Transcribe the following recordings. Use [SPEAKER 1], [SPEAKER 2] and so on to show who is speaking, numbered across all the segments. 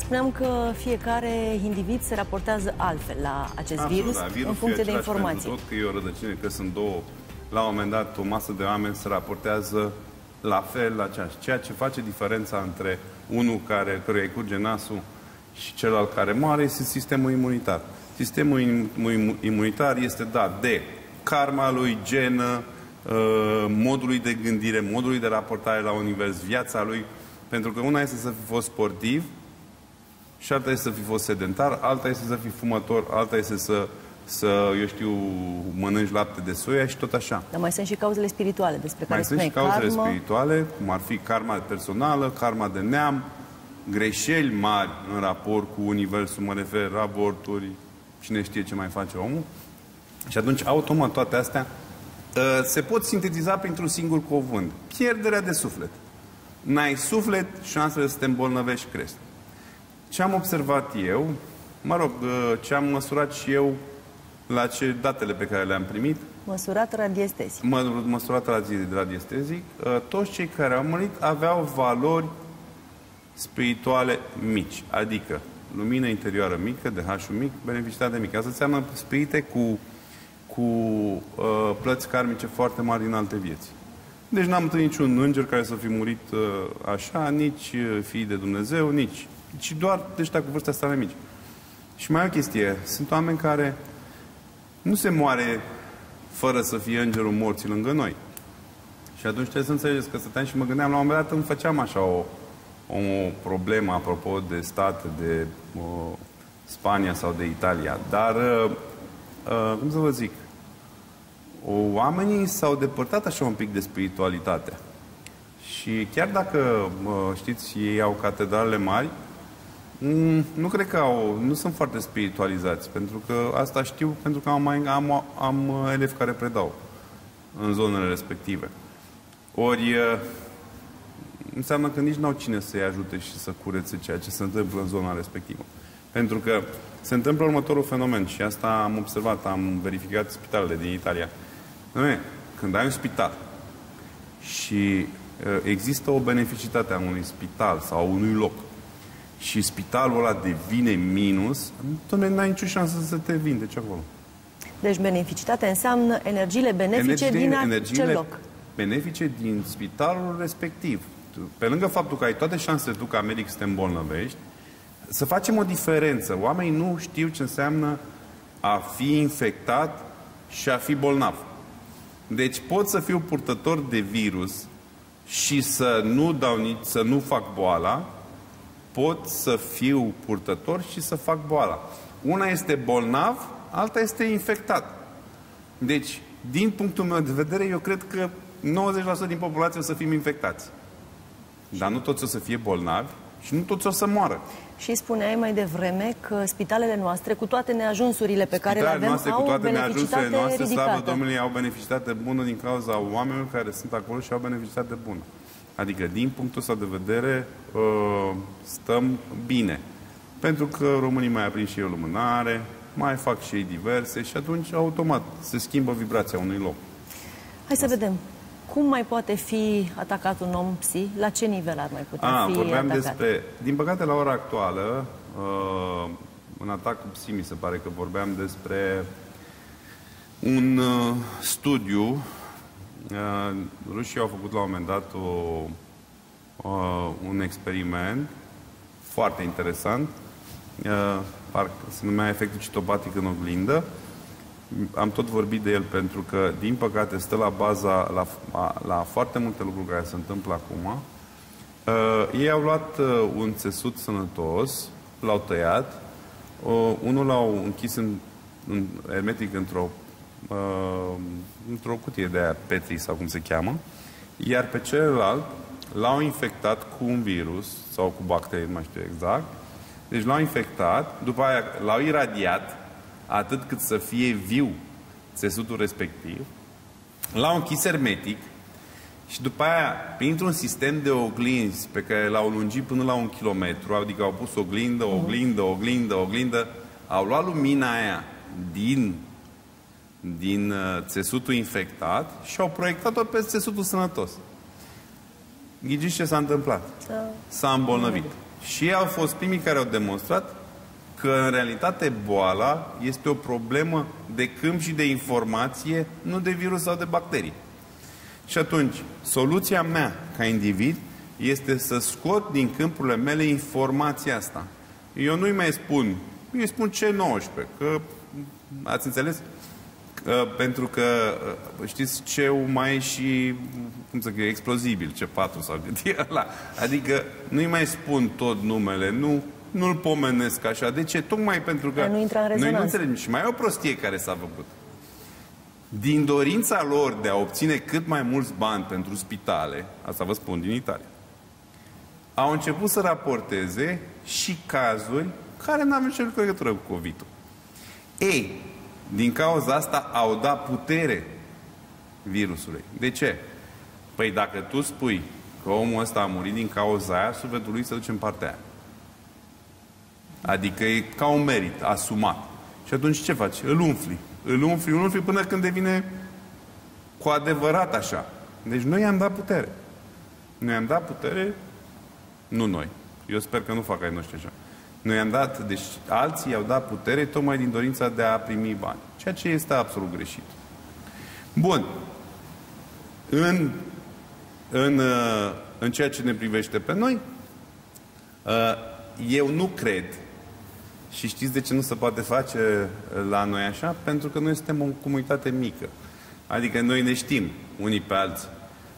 [SPEAKER 1] Spuneam că fiecare individ se raportează altfel la acest
[SPEAKER 2] Absolut,
[SPEAKER 1] virus
[SPEAKER 2] da. Virusul
[SPEAKER 1] în funcție
[SPEAKER 2] e
[SPEAKER 1] de
[SPEAKER 2] același
[SPEAKER 1] informații.
[SPEAKER 2] Pentru tot că e o rădăcină, că sunt două, la un moment dat, o masă de oameni se raportează la fel la aceeași. Ceea ce face diferența între unul care, căruia îi curge nasul și celălalt care moare este sistemul imunitar. Sistemul imu- imunitar este dat de karma lui, genă, uh, modului de gândire, modului de raportare la univers, viața lui. Pentru că una este să fi fost sportiv, și alta este să fi fost sedentar, alta este să fii fumător, alta este să, să eu știu, mănânci lapte de soia și tot așa.
[SPEAKER 1] Dar mai sunt și cauzele spirituale despre care
[SPEAKER 2] Mai sunt
[SPEAKER 1] spuneai.
[SPEAKER 2] și cauzele
[SPEAKER 1] karma,
[SPEAKER 2] spirituale, cum ar fi karma personală, karma de neam, greșeli mari în raport cu universul, mă refer, aborturi, cine știe ce mai face omul. Și atunci, automat, toate astea uh, se pot sintetiza printr-un singur cuvânt. Pierderea de suflet. N-ai suflet, șansele să te îmbolnăvești cresc. Ce am observat eu, mă rog, uh, ce am măsurat și eu la ce datele pe care le-am primit,
[SPEAKER 1] Măsurat radiestezi.
[SPEAKER 2] mă, măsurat la zi de radiestezic, uh, toți cei care au murit aveau valori spirituale mici, adică lumină interioară mică, de H mic, beneficiat de mic. Asta înseamnă spirite cu, cu uh, plăți karmice foarte mari din alte vieți. Deci n-am întâlnit niciun înger care să fi murit uh, așa, nici uh, fii de Dumnezeu, nici. Ci doar de ăștia cu vârste stare mici. Și mai e o chestie. Sunt oameni care nu se moare fără să fie îngerul morții lângă noi. Și atunci trebuie să înțelegeți că stăteam și mă gândeam, la un moment dat îmi făceam așa o, o problemă apropo de state, de uh, Spania sau de Italia. Dar, uh, uh, cum să vă zic, o, oamenii s-au depărtat așa un pic de spiritualitate. Și chiar dacă, uh, știți, ei au catedrale mari, Mm, nu cred că au, nu sunt foarte spiritualizați, pentru că asta știu, pentru că am, mai, am, am uh, elevi care predau în zonele respective. Ori uh, înseamnă că nici n-au cine să-i ajute și să curețe ceea ce se întâmplă în zona respectivă. Pentru că se întâmplă următorul fenomen și asta am observat, am verificat spitalele din Italia. Doamne, când ai un spital și uh, există o beneficitate a unui spital sau a unui loc și spitalul ăla devine minus, atunci n-ai nicio șansă să te vindeci acolo.
[SPEAKER 1] Deci beneficitatea înseamnă energiile benefice din acel loc.
[SPEAKER 2] benefice din spitalul respectiv. Pe lângă faptul că ai toate șansele tu ca medic să te îmbolnăvești, să facem o diferență. Oamenii nu știu ce înseamnă a fi infectat și a fi bolnav. Deci pot să fiu purtător de virus și să nu, dau nici, să nu fac boala, pot să fiu purtător și să fac boala. Una este bolnav, alta este infectat. Deci, din punctul meu de vedere, eu cred că 90% din populație o să fim infectați. Dar nu toți o să fie bolnavi și nu toți o să moară.
[SPEAKER 1] Și spuneai mai devreme că spitalele noastre, cu toate neajunsurile pe care le
[SPEAKER 2] Spitalele
[SPEAKER 1] avem,
[SPEAKER 2] noastre, cu
[SPEAKER 1] au
[SPEAKER 2] toate
[SPEAKER 1] beneficitate
[SPEAKER 2] neajunsurile noastre, slavă
[SPEAKER 1] ridicată.
[SPEAKER 2] Domnului, au beneficiate bună din cauza oamenilor care sunt acolo și au beneficiate bună. Adică, din punctul ăsta de vedere, uh, stăm bine. Pentru că românii mai aprind și ei o lumânare, mai fac și ei diverse și atunci, automat, se schimbă vibrația unui loc.
[SPEAKER 1] Hai să vedem. Cum mai poate fi atacat un om psi? La ce nivel ar mai putea
[SPEAKER 2] A,
[SPEAKER 1] fi
[SPEAKER 2] vorbeam
[SPEAKER 1] atacat?
[SPEAKER 2] despre... Din păcate, la ora actuală, uh, în atac cu psi, mi se pare că vorbeam despre un uh, studiu. Uh, rușii au făcut la un moment dat o, uh, un experiment foarte interesant. Uh, parcă se numea efectul citopatic în oglindă. Am tot vorbit de el pentru că, din păcate, stă la baza la, la foarte multe lucruri care se întâmplă acum. Uh, ei au luat uh, un țesut sănătos, l-au tăiat, uh, unul l-au închis în, în, hermetic într-o uh, într-o cutie de aia, Petri sau cum se cheamă, iar pe celălalt l-au infectat cu un virus sau cu bacterii, nu mai știu exact. Deci l-au infectat, după aia l-au iradiat atât cât să fie viu țesutul respectiv, l-au închis hermetic și după aia, printr-un sistem de oglinzi pe care l-au lungit până la un kilometru, adică au pus oglindă, oglindă, oglindă, oglindă, au luat lumina aia din, din uh, țesutul infectat și au proiectat-o pe țesutul sănătos. Ghiciți ce s-a întâmplat?
[SPEAKER 1] Să-
[SPEAKER 2] S-a îmbolnăvit. Și ei au fost primii care au demonstrat că în realitate boala este o problemă de câmp și de informație, nu de virus sau de bacterii. Și atunci, soluția mea ca individ este să scot din câmpurile mele informația asta. Eu nu-i mai spun, eu îi spun C19, că ați înțeles? Pentru că știți ce mai e și cum să zic, explozibil, ce 4 sau cât e ăla. Adică nu-i mai spun tot numele, nu nu-l pomenesc așa. De ce? Tocmai pentru că
[SPEAKER 1] nu intra în noi
[SPEAKER 2] nu înțelegem. Și mai e o prostie care s-a făcut. Din dorința lor de a obține cât mai mulți bani pentru spitale, asta vă spun din Italia, au început să raporteze și cazuri care nu aveau nicio legătură cu COVID-ul. Ei, din cauza asta au dat putere virusului. De ce? Păi dacă tu spui că omul ăsta a murit din cauza aia, sufletul lui se duce în partea aia. Adică e ca un merit asumat. Și atunci ce faci? Îl umfli. Îl umfli, îl umfli până când devine cu adevărat așa. Deci noi i-am dat putere. Noi i-am dat putere, nu noi. Eu sper că nu fac ai noștri așa. Noi am dat, deci alții i-au dat putere tocmai din dorința de a primi bani. Ceea ce este absolut greșit. Bun. În, în, uh, în ceea ce ne privește pe noi, uh, eu nu cred și știți de ce nu se poate face uh, la noi așa? Pentru că noi suntem o comunitate mică. Adică noi ne știm unii pe alții.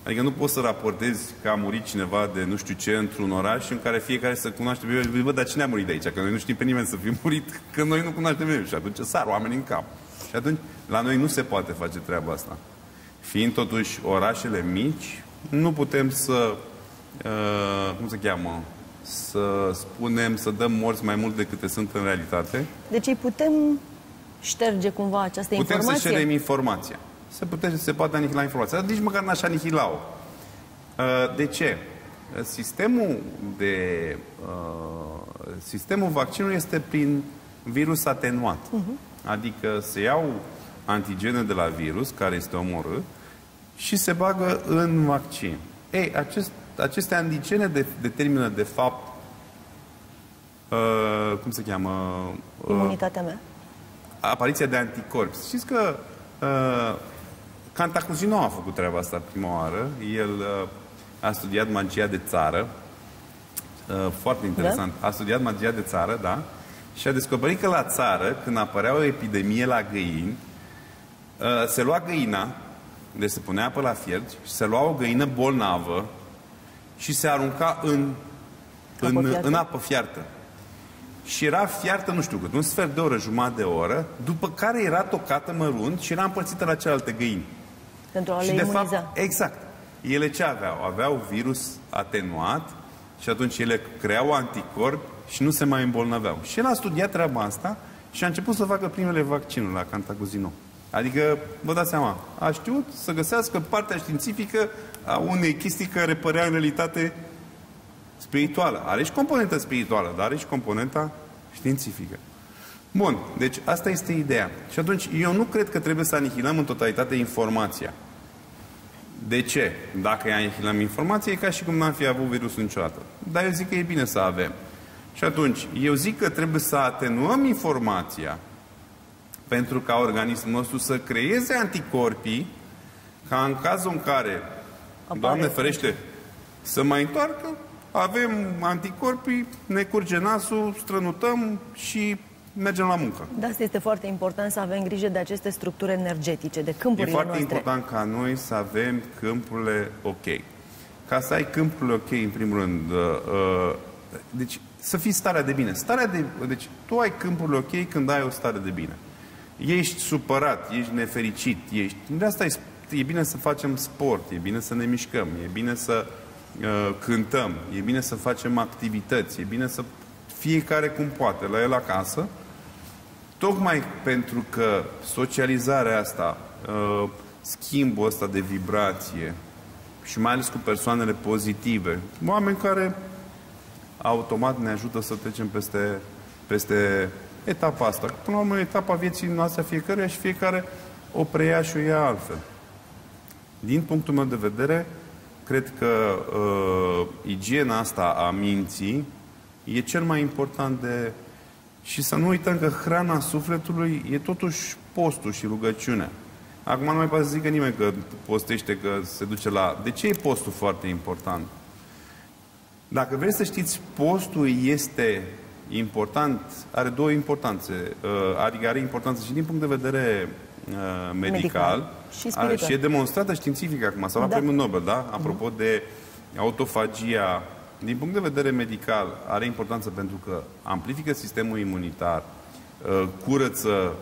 [SPEAKER 2] Adică nu poți să raportezi că a murit cineva de nu știu ce într-un oraș în care fiecare să cunoaște pe Bă, dar cine a murit de aici? Că noi nu știm pe nimeni să fi murit, că noi nu cunoaștem nimeni. Și atunci sar oamenii în cap. Și atunci, la noi nu se poate face treaba asta. Fiind totuși orașele mici, nu putem să, uh, cum se cheamă, să spunem, să dăm morți mai mult decât sunt în realitate.
[SPEAKER 1] Deci îi putem șterge cumva această
[SPEAKER 2] putem
[SPEAKER 1] informație?
[SPEAKER 2] Putem să ștergem informația. Se, pute, se poate anihila informația, dar nici măcar n-aș anihila-o. Uh, de ce? Sistemul de uh, sistemul vaccinului este prin virus atenuat. Uh-huh. Adică se iau antigene de la virus, care este omorât, și se bagă în vaccin. Ei, acest aceste antigene de, determină, de fapt, uh, cum se cheamă?
[SPEAKER 1] Uh, Imunitatea mea.
[SPEAKER 2] Apariția de anticorpi. Știți că uh, Cantacuzino a făcut treaba asta prima oară. El uh, a studiat magia de țară. Uh, foarte interesant. Da? A studiat magia de țară, da? Și a descoperit că la țară, când apărea o epidemie la găini, uh, se lua găina, deci se punea apă la fiert și se lua o găină bolnavă și se arunca în, în, apă în apă fiartă. Și era fiartă, nu știu cât, un sfert de oră, jumătate de oră, după care era tocată mărunt și era împărțită la celelalte găini.
[SPEAKER 1] Pentru a
[SPEAKER 2] și
[SPEAKER 1] le
[SPEAKER 2] de
[SPEAKER 1] imuniza.
[SPEAKER 2] fapt, exact. Ele ce aveau? Aveau virus atenuat și atunci ele creau anticorpi și nu se mai îmbolnăveau. Și el a studiat treaba asta și a început să facă primele vaccinuri la Cantacuzino. Adică, vă dați seama, a știut să găsească partea științifică a unei chestii care părea în realitate spirituală. Are și componenta spirituală, dar are și componenta științifică. Bun, deci asta este ideea. Și atunci, eu nu cred că trebuie să anihilăm în totalitate informația. De ce? Dacă anihilăm informația, e ca și cum n-am fi avut virusul niciodată. Dar eu zic că e bine să avem. Și atunci, eu zic că trebuie să atenuăm informația pentru ca organismul nostru să creeze anticorpii ca în cazul în care, Apare. Doamne ferește, să mai întoarcă, avem anticorpii, ne curge nasul, strănutăm și mergem la muncă.
[SPEAKER 1] Da, asta este foarte important să avem grijă de aceste structuri energetice, de câmpurile
[SPEAKER 2] E foarte
[SPEAKER 1] noastre.
[SPEAKER 2] important ca noi să avem câmpurile ok. Ca să ai câmpurile ok, în primul rând, uh, uh, deci să fii starea de bine. Starea de, deci tu ai câmpurile ok când ai o stare de bine ești supărat, ești nefericit, ești... De asta e, e bine să facem sport, e bine să ne mișcăm, e bine să uh, cântăm, e bine să facem activități, e bine să fiecare cum poate, la el acasă, tocmai pentru că socializarea asta, uh, schimbul ăsta de vibrație și mai ales cu persoanele pozitive, oameni care automat ne ajută să trecem peste, peste etapa asta. Până la urmă, etapa vieții noastre fiecare și fiecare o preia și o ia altfel. Din punctul meu de vedere, cred că uh, igiena asta a minții e cel mai important de... Și să nu uităm că hrana sufletului e totuși postul și rugăciunea. Acum nu mai poate să zică nimeni că postește, că se duce la... De ce e postul foarte important? Dacă vreți să știți, postul este important, are două importanțe. Uh, adică are importanță și din punct de vedere uh, medical, medical.
[SPEAKER 1] Și, are,
[SPEAKER 2] și e demonstrată științific acum. S-a luat da. premiul Nobel, da? Apropo uh-huh. de autofagia, din punct de vedere medical, are importanță pentru că amplifică sistemul imunitar, uh, curăță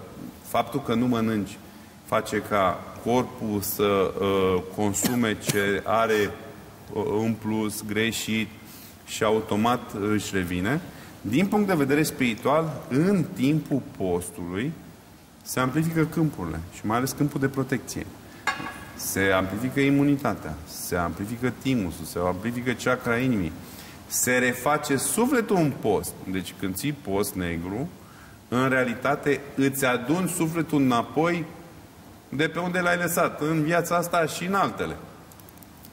[SPEAKER 2] faptul că nu mănânci, face ca corpul să consume ce are în plus greșit și automat își revine. Din punct de vedere spiritual, în timpul postului se amplifică câmpurile și mai ales câmpul de protecție. Se amplifică imunitatea, se amplifică timusul, se amplifică chakra inimii, se reface sufletul în post. Deci când ții post negru, în realitate îți adun sufletul înapoi de pe unde l-ai lăsat, în viața asta și în altele.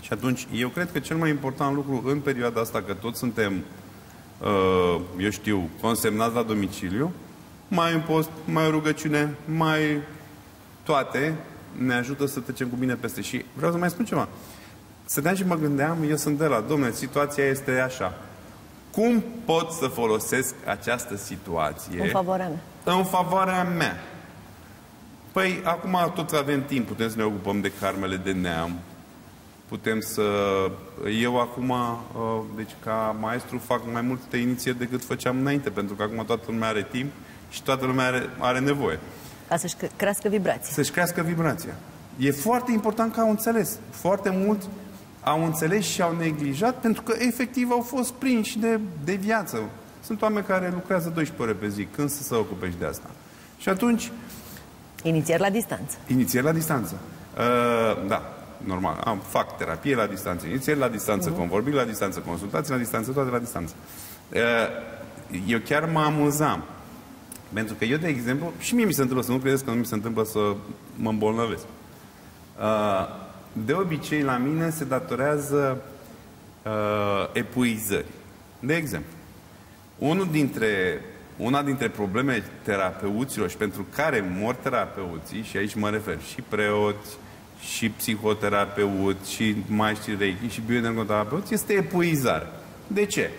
[SPEAKER 2] Și atunci, eu cred că cel mai important lucru în perioada asta, că toți suntem uh, eu știu, consemnați la domiciliu, mai în post, mai o rugăciune, mai toate ne ajută să trecem cu bine peste. Și vreau să mai spun ceva. Stăteam și mă gândeam, eu sunt de la, domnule, situația este așa. Cum pot să folosesc această situație
[SPEAKER 1] în favoarea mea?
[SPEAKER 2] În favoarea mea. Păi, acum toți avem timp, putem să ne ocupăm de carmele de neam, putem să... Eu acum, uh, deci ca maestru, fac mai multe inițieri decât făceam înainte, pentru că acum toată lumea are timp și toată lumea are, are nevoie.
[SPEAKER 1] Ca să-și crească vibrația.
[SPEAKER 2] Să-și crească vibrația. E foarte important că au înțeles. Foarte mult au înțeles și au neglijat pentru că efectiv au fost prinși de, de viață. Sunt oameni care lucrează 12 ore pe zi. Când să se ocupe și de asta? Și atunci...
[SPEAKER 1] Inițier la distanță.
[SPEAKER 2] Inițier la distanță. Uh, da normal. Am, fac terapie la distanță, inițieri la distanță, uh-huh. convorbiri la distanță, consultații la distanță, toate la distanță. Eu chiar mă amuzam. Pentru că eu, de exemplu, și mie mi se întâmplă să nu credeți că nu mi se întâmplă să mă îmbolnăvesc. De obicei, la mine se datorează epuizări. De exemplu, unul dintre, una dintre probleme terapeuților și pentru care mor terapeuții, și aici mă refer și preoți, și psihoterapeut, și maestri reiki, și bioenergoterapeut, este epuizare. De ce?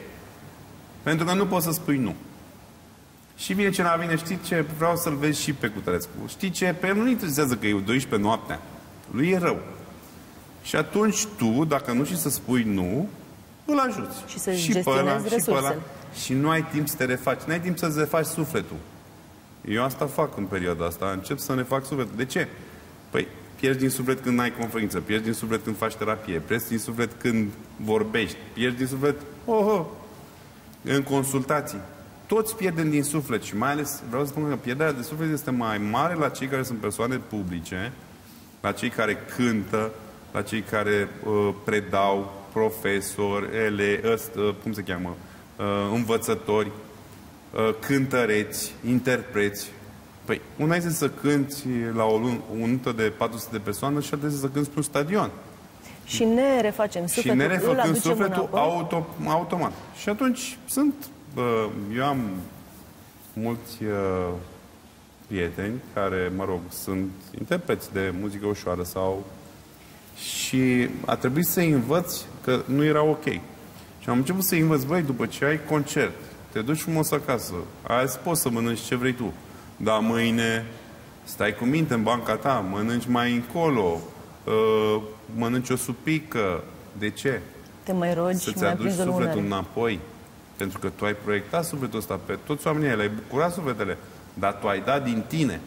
[SPEAKER 2] Pentru că nu poți să spui nu. Și vine ce vine, știi ce, vreau să-l vezi și pe Cutărescu. Știi ce, pe el nu interesează că e 12 noaptea. Lui e rău. Și atunci tu, dacă nu știi să spui nu, îl ajuți.
[SPEAKER 1] Și să și pe ăla, și pe ăla,
[SPEAKER 2] Și nu ai timp să te refaci. Nu ai timp să-ți refaci sufletul. Eu asta fac în perioada asta. Încep să ne fac sufletul. De ce? Păi, Pierzi din suflet când ai conferință, pierzi din suflet când faci terapie, pierzi din suflet când vorbești, pierzi din suflet oh, oh, în consultații. Toți pierdem din suflet și mai ales vreau să spun că pierderea de suflet este mai mare la cei care sunt persoane publice, la cei care cântă, la cei care uh, predau, profesori, ele, ăst, uh, cum se cheamă, uh, învățători, uh, cântăreți, interpreți, Păi, una este să cânti la o unută de 400 de persoane și alta este să cânti pe un stadion.
[SPEAKER 1] Și ne refacem sufletul,
[SPEAKER 2] Și ne refăcând sufletul auto, automat. Și atunci sunt, eu am mulți prieteni care, mă rog, sunt interpreți de muzică ușoară sau... Și a trebuit să-i învăț că nu era ok. Și am început să-i învăț, băi, după ce ai concert, te duci frumos acasă, azi poți să mănânci ce vrei tu. Dar mâine stai cu minte în banca ta, mănânci mai încolo, uh, mănânci o supică. De ce?
[SPEAKER 1] Te mai rogi
[SPEAKER 2] Să-ți aduci sufletul înapoi. Pentru că tu ai proiectat sufletul ăsta pe toți oamenii, le-ai bucurat sufletele, dar tu ai dat din tine.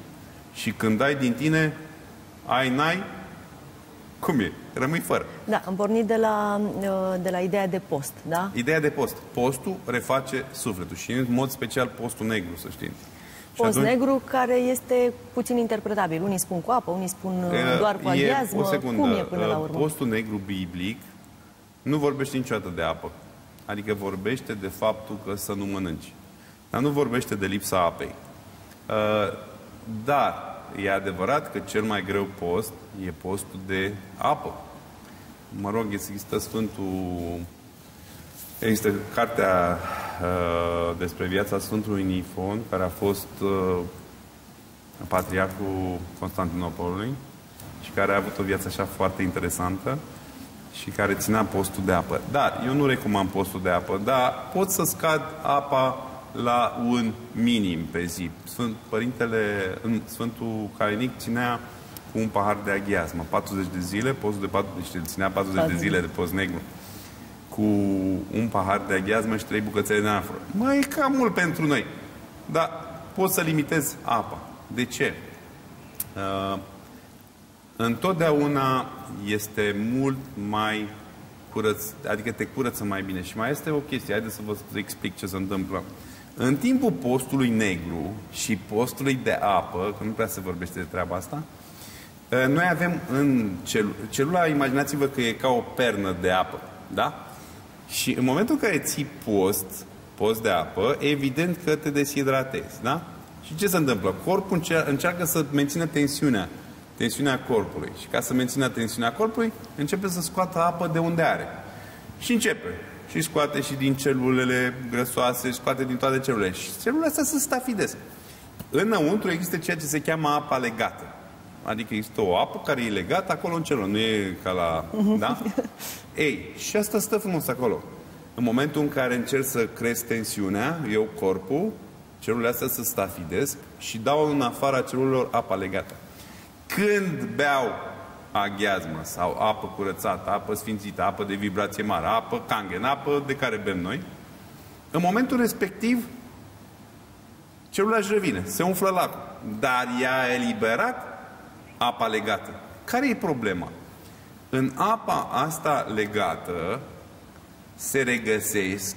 [SPEAKER 2] Și când dai din tine, ai, n-ai, cum e? Rămâi fără.
[SPEAKER 1] Da, am pornit de la, uh, de la ideea de post, da?
[SPEAKER 2] Ideea de post. Postul reface sufletul și în mod special postul negru, să știți.
[SPEAKER 1] Post atunci... negru care este puțin interpretabil. Unii spun cu apă, unii spun e, doar cu aghiazmă.
[SPEAKER 2] O secundă.
[SPEAKER 1] Cum e până la urmă?
[SPEAKER 2] Postul negru biblic nu vorbește niciodată de apă. Adică vorbește de faptul că să nu mănânci. Dar nu vorbește de lipsa apei. Dar e adevărat că cel mai greu post e postul de apă. Mă rog, există Sfântul... Există cartea uh, despre viața Sfântului Nifon, care a fost uh, patriarhul Constantinopolului și care a avut o viață așa foarte interesantă și care ținea postul de apă. Dar eu nu recomand postul de apă, dar pot să scad apa la un minim pe zi. Sfânt, Părintele, în Sfântul Calinic ținea cu un pahar de aghiazmă, 40 de zile, postul de 40, deci ținea 40 de zile de post negru cu un pahar de aghiazmă și trei bucățele de anafră. Mai e cam mult pentru noi. Dar poți să limitezi apa. De ce? Uh, întotdeauna este mult mai curăț, adică te curăță mai bine. Și mai este o chestie, haideți să vă explic ce se întâmplă. În timpul postului negru și postului de apă, că nu prea se vorbește de treaba asta, uh, noi avem în cel, celula, imaginați-vă că e ca o pernă de apă, da? Și în momentul în care ții post, post de apă, evident că te deshidratezi, da? Și ce se întâmplă? Corpul încearcă să mențină tensiunea, tensiunea corpului. Și ca să mențină tensiunea corpului, începe să scoată apă de unde are. Și începe. Și scoate și din celulele grăsoase, scoate din toate celulele. Și celulele astea se stafidesc. Înăuntru există ceea ce se cheamă apa legată. Adică există o apă care e legată acolo în celulă, nu e ca la... Da? Ei, și asta stă frumos acolo. În momentul în care încerc să cresc tensiunea, eu, corpul, celulele astea se stafidesc și dau în afara celulelor apa legată. Când beau aghiazmă sau apă curățată, apă sfințită, apă de vibrație mare, apă cangen, apă de care bem noi, în momentul respectiv, celula își revine, se umflă lacul. Dar ea a eliberat apa legată. Care e problema? În apa asta legată se regăsesc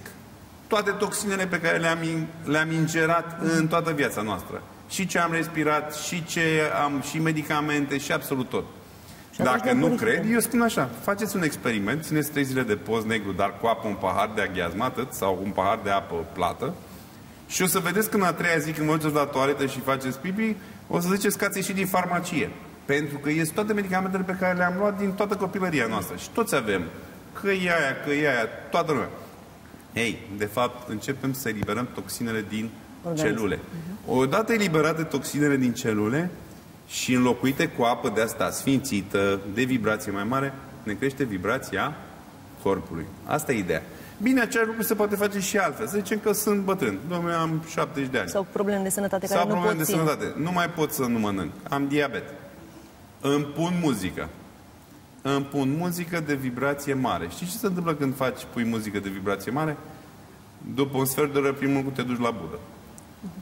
[SPEAKER 2] toate toxinele pe care le-am, le-am ingerat în toată viața noastră. Și ce am respirat, și ce am, și medicamente, și absolut tot. Și Dacă nu cred, eu spun așa, faceți un experiment, țineți trei zile de post negru, dar cu apă un pahar de aghiazmă, atât, sau un pahar de apă plată, și o să vedeți că în a treia zi, când vă duceți la toaletă și faceți pipi, o să ziceți că ați ieșit din farmacie. Pentru că ies toate medicamentele pe care le-am luat din toată copilăria noastră. Și toți avem. Că e aia, că e aia, toată lumea. Ei, de fapt, începem să eliberăm toxinele din Organism. celule. Uh-huh. Odată eliberate toxinele din celule și înlocuite cu apă de asta sfințită, de vibrație mai mare, ne crește vibrația corpului. Asta e ideea. Bine, același lucru se poate face și altfel. Să zicem că sunt bătrân. Domnule, am 70 de ani.
[SPEAKER 1] Sau probleme de sănătate
[SPEAKER 2] care
[SPEAKER 1] Sau
[SPEAKER 2] nu
[SPEAKER 1] probleme
[SPEAKER 2] de sănătate. Nu mai pot să nu mănânc. Am diabet îmi pun muzică. Îmi pun muzică de vibrație mare. Știi ce se întâmplă când faci, pui muzică de vibrație mare? După un sfert de oră, primul lucru te duci la budă.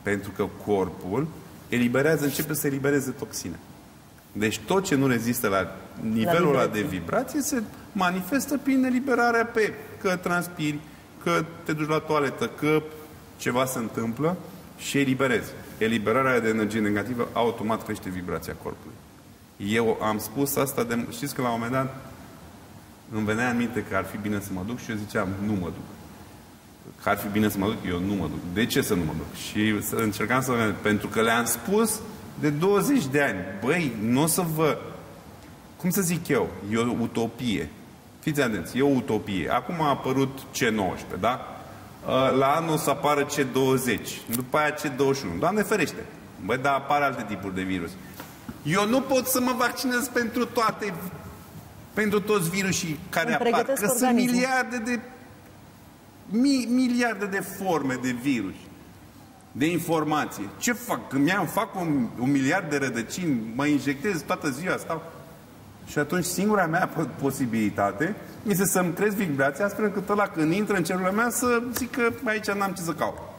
[SPEAKER 2] Pentru că corpul eliberează, începe să elibereze toxine. Deci tot ce nu rezistă la nivelul ăla de vibrație se manifestă prin eliberarea pe că transpiri, că te duci la toaletă, că ceva se întâmplă și eliberezi. Eliberarea de energie negativă automat crește vibrația corpului. Eu am spus asta de... Știți că la un moment dat îmi venea în minte că ar fi bine să mă duc și eu ziceam, nu mă duc. Că ar fi bine să mă duc, eu nu mă duc. De ce să nu mă duc? Și să încercam să... Pentru că le-am spus de 20 de ani. Băi, nu o să vă... Cum să zic eu? E o utopie. Fiți atenți, e o utopie. Acum a apărut C19, da? Ă, la anul o să apară C20, după aia C21. Doamne ferește! Băi, dar apar alte tipuri de virus. Eu nu pot să mă vaccinez pentru toate, pentru toți virusii care Îmi apar. Că sunt miliarde de, mi, miliarde de forme de virus, de informație. Ce fac? Când mi-am fac un, un miliard de rădăcini, mă injectez toată ziua, stau... Și atunci singura mea posibilitate este să-mi cresc vibrația astfel încât ăla când intră în celula mea să zic că aici n-am ce să caut.